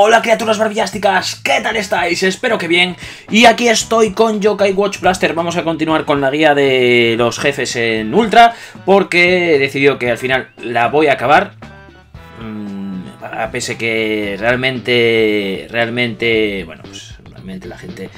Hola criaturas barbillásticas, ¿qué tal estáis? Espero que bien. Y aquí estoy con Yokai Watch Blaster. Vamos a continuar con la guía de los jefes en Ultra, porque he decidido que al final la voy a acabar. Mm, a pese que realmente, realmente, bueno, pues realmente la gente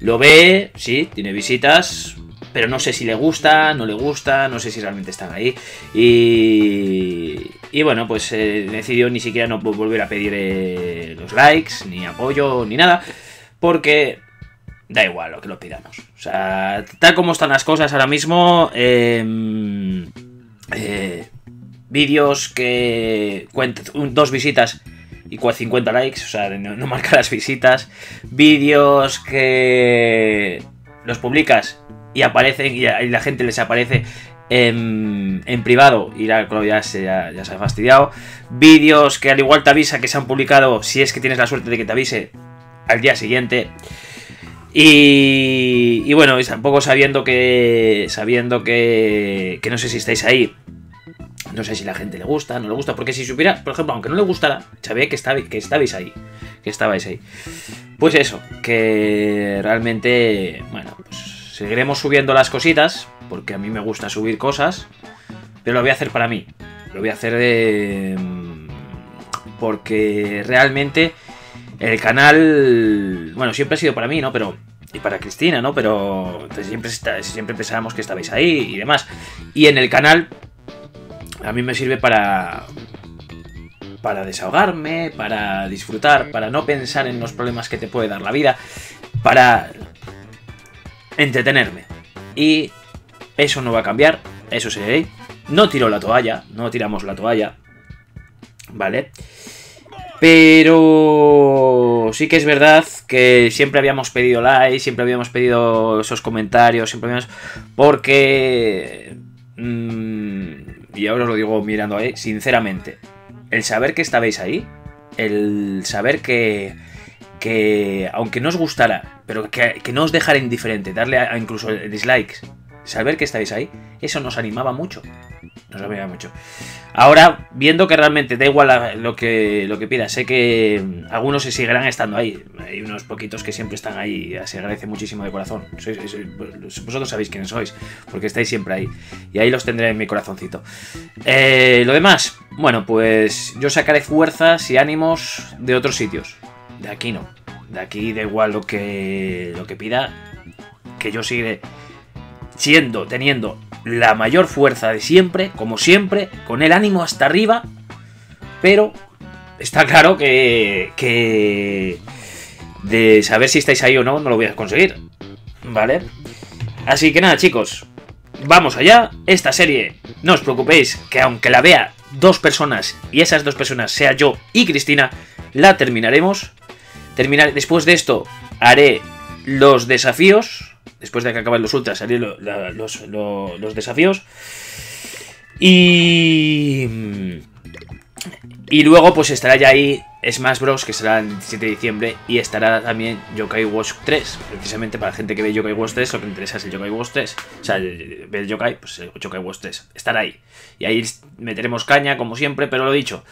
lo ve, sí, tiene visitas, pero no sé si le gusta, no le gusta, no sé si realmente están ahí. Y, y bueno, pues eh, decidió ni siquiera no volver a pedir eh, los likes, ni apoyo, ni nada, porque da igual lo que lo pidamos. O sea, tal como están las cosas ahora mismo, em, eh, vídeos que cuentan dos visitas y 50 likes, o sea, no, no marca las visitas, vídeos que los publicas y aparecen y, la gente les aparece en, privado y la, ya, se, ya, se ha fastidiado. Vídeos que al igual te avisa que se han publicado, si es que tienes la suerte de que te avise al día siguiente. Y, y bueno, tampoco sabiendo que sabiendo que, que no sé si estáis ahí. No sé si la gente le gusta, no le gusta, porque si supiera, por ejemplo, aunque no le gustara, sabía que, que estabais ahí, que estabais ahí. Pues eso, que realmente, bueno, pues Seguiremos subiendo las cositas, porque a mí me gusta subir cosas, pero lo voy a hacer para mí. Lo voy a hacer de... Mm, porque realmente el canal, bueno, siempre ha sido para mí, ¿no? Pero y para Cristina, ¿no? Pero siempre, siempre pensábamos que estabais ahí y demás. Y en el canal a mí me sirve para para desahogarme, para disfrutar, para no pensar en los problemas que te puede dar la vida, para entretenerme. Y eso no va a cambiar, eso se No tiro la toalla, no tiramos la toalla. ¿Vale? Pero sí que es verdad que siempre habíamos pedido like, siempre habíamos pedido esos comentarios, siempre habíamos... Porque... Mm, y ahora os lo digo mirando ahí, sinceramente, el saber que estabais ahí, el saber que que aunque no os gustara, pero que, no os dejara indiferente, darle a, incluso dislikes, saber que estáis ahí, eso nos animaba mucho. Nos animaba mucho. Ahora, viendo que realmente da igual lo que, lo que sé que algunos se seguirán estando ahí. Hay unos poquitos que siempre están ahí, se agradece muchísimo de corazón. vosotros sabéis quiénes sois, porque estáis siempre ahí. Y ahí los tendré en mi corazoncito. Eh, lo demás, bueno, pues yo sacaré fuerzas y ánimos de otros sitios. De aquí no. De aquí da igual lo que, lo que pida. Que yo sigue siendo, teniendo la mayor fuerza de siempre, como siempre, con el ánimo hasta arriba. Pero está claro que, que de saber si estáis ahí o no, no lo voy a conseguir. ¿Vale? Así que nada, chicos. Vamos allá. Esta serie, no os preocupéis, que aunque la vea dos personas y esas dos personas sea yo y Cristina, la terminaremos terminar, después de esto haré los desafíos. Después de que acaben los ultras, haré los, desafíos. Y... Y luego pues estará ya ahí Smash Bros. que será el 17 de diciembre. Y estará también Yokai Watch 3. Precisamente para la gente que ve Yokai Watch 3, lo que interesa es el Yokai Watch 3. O sea, ver el Yokai, pues el Yokai Watch 3. Estará ahí. Y ahí meteremos caña, como siempre, pero lo dicho.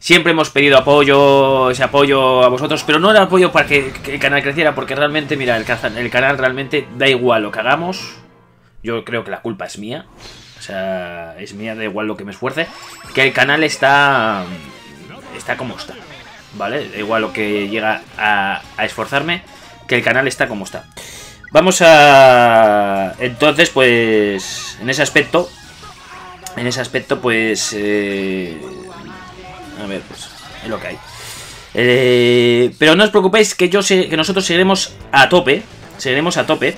Siempre hemos pedido apoyo, ese apoyo a vosotros, pero no el apoyo para que, el canal creciera, porque realmente, mira, el, el canal realmente da igual lo que hagamos. Yo creo que la culpa es mía. O sea, es mía, da igual lo que me esfuerce. Que el canal está. Está como está. ¿Vale? Da igual lo que llega a, esforzarme. Que el canal está como está. Vamos a. Entonces, pues. En ese aspecto. En ese aspecto, pues. Eh, a ver, pues es lo que hay. Eh, pero no os preocupéis que yo sé que nosotros seguiremos a tope. Seguiremos a tope.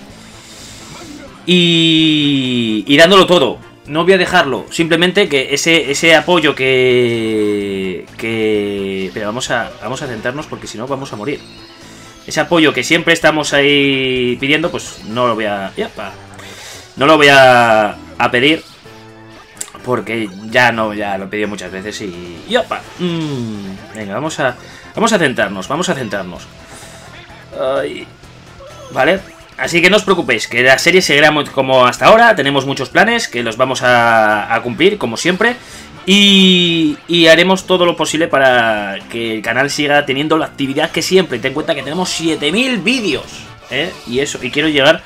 Y, y dándolo todo. No voy a dejarlo. Simplemente que ese, ese apoyo que... que pero vamos a, vamos a centrarnos porque si no vamos a morir. Ese apoyo que siempre estamos ahí pidiendo, pues no lo voy a... no lo voy a, a pedir. Porque ya no, ya lo he pedido muchas veces y... y opa, mm, venga, vamos a... Vamos a centrarnos, vamos a centrarnos. vale, así que no os preocupéis, que la serie seguirá como hasta ahora. Tenemos muchos planes que los vamos a, cumplir, como siempre. Y, y, haremos todo lo posible para que el canal siga teniendo la actividad que siempre. Ten en cuenta que tenemos 7000 vídeos. ¿eh? Y eso, y quiero llegar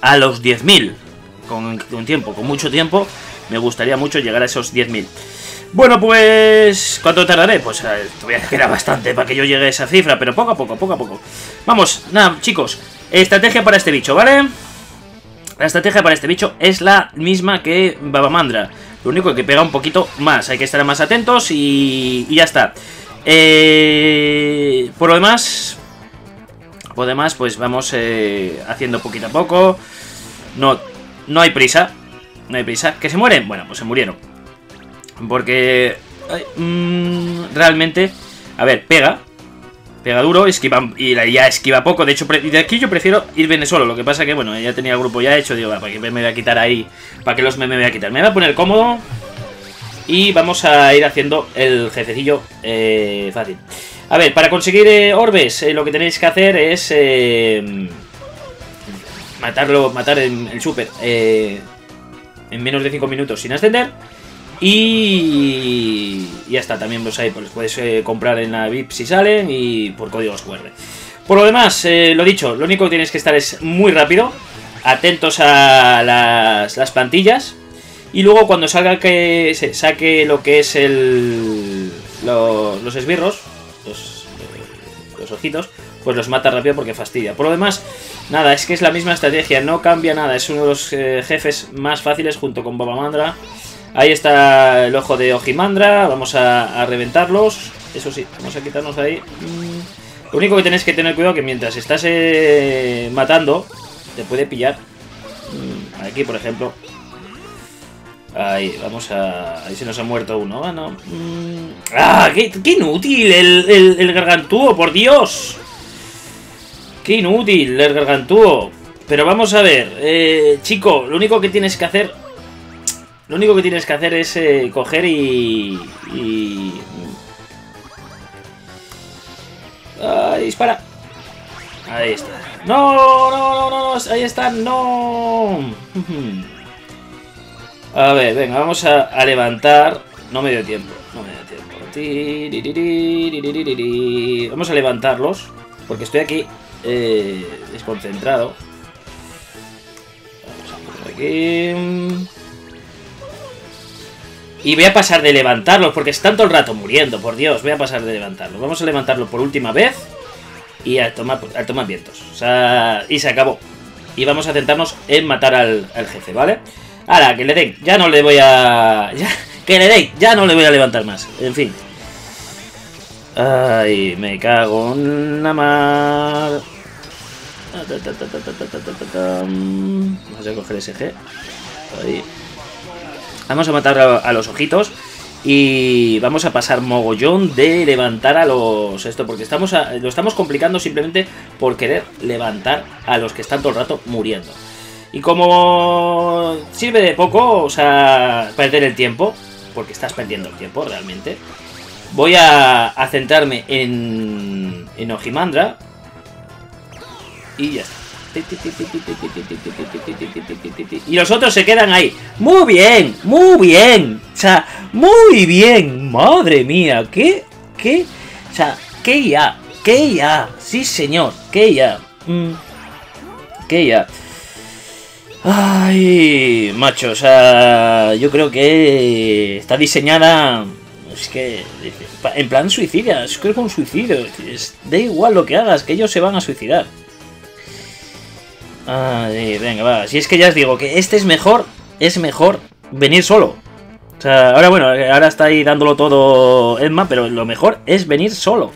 a los 10.000. Con, un tiempo, con mucho tiempo. Me gustaría mucho llegar a esos 10.000. Bueno, pues... ¿Cuánto tardaré? Pues eh, todavía queda bastante para que yo llegue a esa cifra, pero poco a poco, poco a poco. Vamos, nada, chicos. Estrategia para este bicho, ¿vale? La estrategia para este bicho es la misma que Babamandra. Lo único que pega un poquito más. Hay que estar más atentos y, ya está. Eh, por lo demás... Por lo demás, pues vamos eh, haciendo poquito a poco. No, no hay prisa. No hay prisa. ¿Que se mueren? Bueno, pues se murieron. Porque... Mm, realmente... A ver, pega. Pega duro, esquiva y ya esquiva poco. De hecho, de aquí yo prefiero ir solo. Lo que pasa que, bueno, ya tenía el grupo ya hecho. Digo, ¿para que me voy a quitar ahí? ¿Para que los me, me voy a quitar? Me voy a poner cómodo. Y vamos a ir haciendo el jefecillo eh, fácil. A ver, para conseguir eh, orbes, eh, lo que tenéis que hacer es matarlo, matar el, el super en menos de 5 minutos sin ascender. Y ya está, también los hay, pues puedes eh, comprar en la VIP si salen y por códigos QR. Por lo demás, eh, lo dicho, lo único que tienes que estar es muy rápido, atentos a las, las plantillas y luego cuando salga que se saque lo que es el los esbirros, los, eh, los ojitos, pues los mata rápido porque fastidia. Por lo demás, nada, es que es la misma estrategia, no cambia nada, es uno de los jefes más fáciles junto con Babamandra. Ahí está el ojo de Ojimandra. Vamos a, reventarlos. Eso sí, vamos a quitarnos ahí. Mm. Lo único que tenéis que tener cuidado que mientras estás eh, matando, te puede pillar. Mm, aquí, por ejemplo. Ahí, vamos a... Ahí se nos ha muerto uno. Ah, no. Mm. ¡Ah! Qué, inútil! El, el, gargantúo, por Dios! ¡Qué inútil el gargantúo! Pero vamos a ver, eh, chico, lo único que tienes que hacer lo único que tienes que hacer es eh, coger y... y... Ah, dispara. Ahí está. No, no, no, no, ahí está, no. A ver, venga, vamos a, levantar. No me dio tiempo, no me dio tiempo. Vamos a levantarlos, porque estoy aquí eh, desconcentrado. Vamos a poner aquí. Y voy a pasar de levantarlos, porque están todo el rato muriendo, por Dios. Voy a pasar de levantarlos. Vamos a levantarlo por última vez. Y a tomar, a tomar vientos. O sea, y se acabó. Y vamos a centrarnos en matar al, jefe, ¿vale? Ahora, que le den. Ya no le voy a... que le den. Ya no le voy a levantar más. En fin. Ay, me cago en la mar. Vamos a coger ese G. Vamos a matar a, los ojitos. Y vamos a pasar mogollón de levantar a los... Esto, porque estamos lo estamos complicando simplemente por querer levantar a los que están todo el rato muriendo. Y como sirve de poco, o sea, perder el tiempo, porque estás perdiendo el tiempo realmente, voy a, centrarme en, en Ojimandra. Y ya está. Y los otros se quedan ahí. Muy bien, muy bien. O sea, muy bien. Madre mía, ¿qué? ¿Qué? O sea, ¿qué ya? ¿Qué ya? Sí, señor, ¿qué ya? Mm. ¿Qué ya? Ay, macho, o sea, yo creo que está diseñada... Es que, en plan suicida, es que es un suicidio. da igual lo que hagas, que ellos se van a suicidar. Ay, venga, va. Si es que ya os digo que este es mejor, es mejor venir solo. O sea, ahora bueno, ahora está ahí dándolo todo Emma, pero lo mejor es venir solo.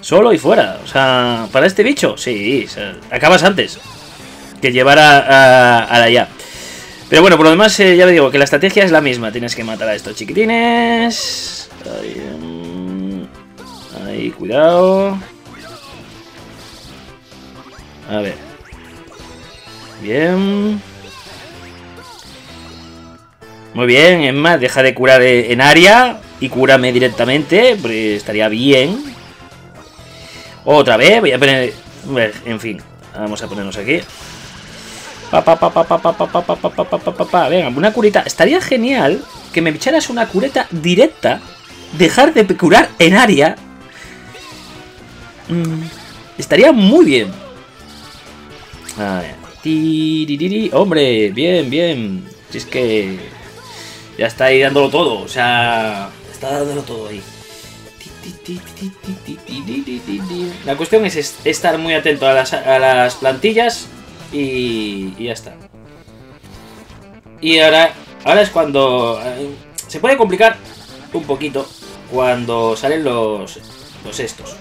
Solo y fuera. O sea, para este bicho, sí, acabas antes que llevar a, a, la ya. Pero bueno, por lo demás, eh, ya le digo que la estrategia es la misma. Tienes que matar a estos chiquitines. Ahí, mm, ahí cuidado. A ver. Bien. Muy bien, es deja de curar en área y cúrame directamente, estaría bien. Otra vez, voy a poner... En fin, vamos a ponernos aquí. Pa, pa, pa, pa, pa, pa, pa, pa, pa, pa, pa, pa, Venga, una curita. Estaría genial que me echaras una cureta directa, dejar de curar en área. Mm, estaría muy bien. A ver. Hombre, bien, bien. Si es que ya está ahí dándolo todo. O sea, está dándolo todo ahí. La cuestión es est- estar muy atento a las, a las plantillas y, ya está. Y ahora, ahora es cuando eh, se puede complicar un poquito cuando salen los, los estos.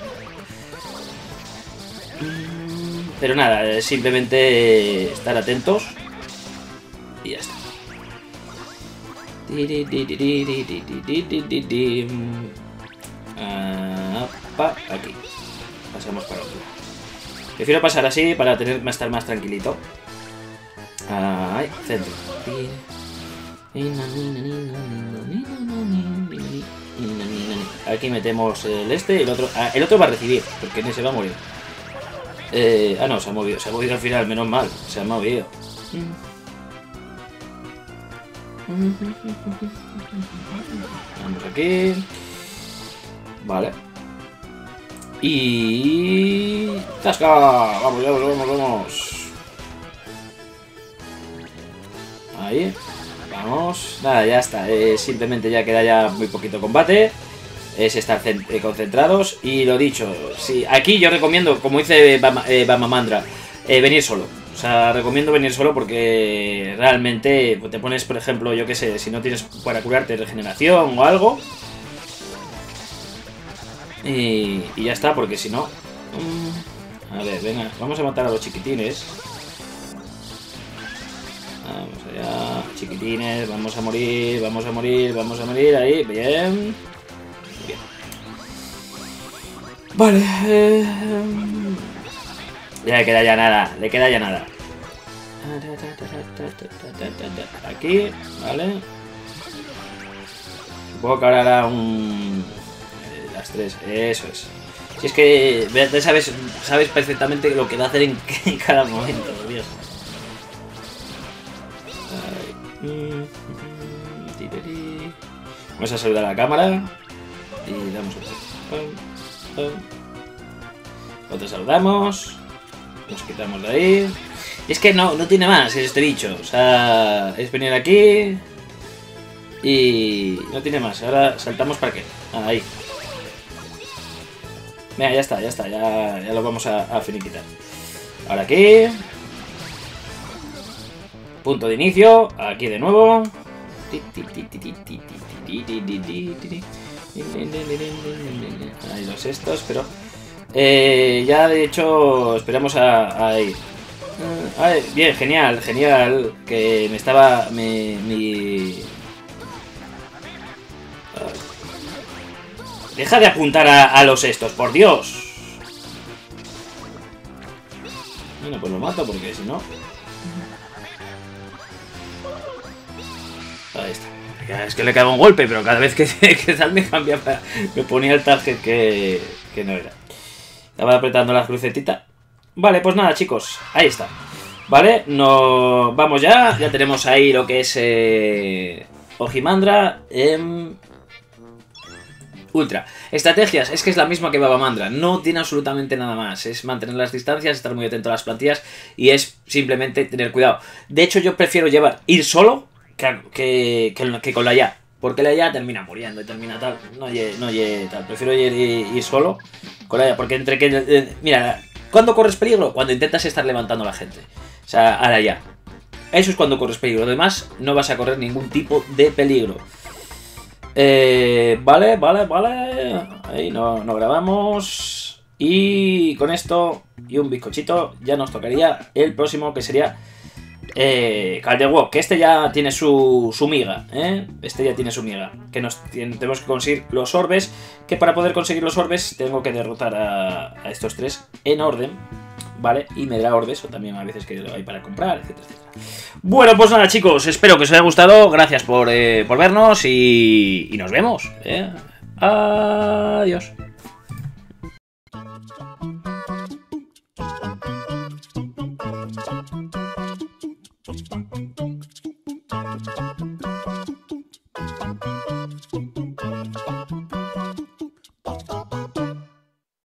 Mm, Pero nada, simplemente estar atentos y ya está. Ah, aquí. Pasamos para otro. Prefiero pasar así para tener, estar más tranquilito. Ay, centro. Aquí metemos el este y el otro. ah, el otro va a recibir, porque en ese va a morir. Eh, ah, no, se ha movido. Se ha movido al final, menos mal. Se ha movido. Vamos aquí. Vale. Y... ¡Tasca! Vamos, vamos, vamos, vamos. Ahí. Vamos. Nada, ya está. Eh, simplemente ya queda ya muy poquito combate. Es estar eh, concentrados. Y lo dicho, sí, aquí yo recomiendo, como dice eh, Bamamandra, eh, venir solo. O sea, recomiendo venir solo porque realmente pues, te pones, por ejemplo, yo qué sé, si no tienes para curarte regeneración o algo. Y, ya está, porque si no... mm, A ver, venga, vamos a matar a los chiquitines. Vamos allá, chiquitines, vamos a morir, vamos a morir, vamos a morir, ahí, bien. Bien. Vale. eh, Ya le queda ya nada, le queda ya nada. Aquí, vale. Supongo que ahora hará un... Las tres, eso es. Si es que ya sabes, sabes perfectamente lo que va a hacer en, cada momento, Dios. Vamos a saludar a la cámara y damos pum. Otro saludamos, nos quitamos de ahí. Y es que no, no tiene más, es este bicho. O sea, es venir aquí y no tiene más. Ahora saltamos para qué. Ah, ahí. Venga, ya está, ya está, ya, ya lo vamos a, a finiquitar. Ahora aquí. Punto de inicio, aquí de nuevo. Ahí los estos, pero... Eh, ya de hecho esperamos a, a ir. Ah, bien, genial, genial. Que me estaba... Me, mi... Deja de apuntar a, los estos, por Dios. Bueno, pues lo mato porque si no... Ahí está. Es que le cago un golpe, pero cada vez que, que me cambiaba, me ponía el target que, que no era. Estaba apretando la crucetita. Vale, pues nada, chicos, ahí está. Vale, no, vamos ya. Ya tenemos ahí lo que es eh, Ojimandra. em, Ultra. Estrategias, es que es la misma que Babamandra. No tiene absolutamente nada más. Es mantener las distancias, estar muy atento a las plantillas y es simplemente tener cuidado. De hecho, yo prefiero llevar ir solo que, que, que- con la ya. Porque la ya termina muriendo y termina tal. No ye, no ye tal. Prefiero ir, ir- ir solo con la ya. Porque entre que. eh, mira, ¿cuándo corres peligro? Cuando intentas estar levantando a la gente. O sea, a la ya. Eso es cuando corres peligro. Además, no vas a correr ningún tipo de peligro. Eh, vale, vale, vale. Ahí no, no grabamos. Y con esto y un bizcochito ya nos tocaría el próximo que sería eh, que este ya tiene su, su miga, ¿eh? Este ya tiene su miga. Que nos tenemos que conseguir los orbes. Que para poder conseguir los orbes tengo que derrotar a estos tres en orden. ¿Vale? Y me dará orbes, o también a veces que lo hay para comprar, etcétera, etcétera. Bueno, pues nada, chicos, espero que os haya gustado. Gracias por, eh, por vernos y, y nos vemos. ¿eh? Adiós.